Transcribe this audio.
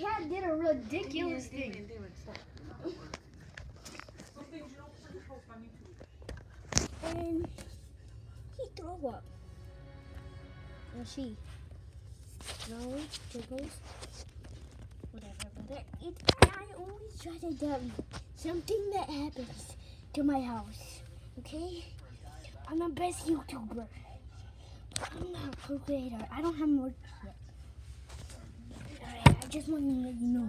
cat did a ridiculous thing. And he threw up. And she. No, jiggles. Whatever, but it, I always try to you something that happens to my house. Okay? I'm the best YouTuber. I'm not a creator. I don't have more yet. Just want to let you know.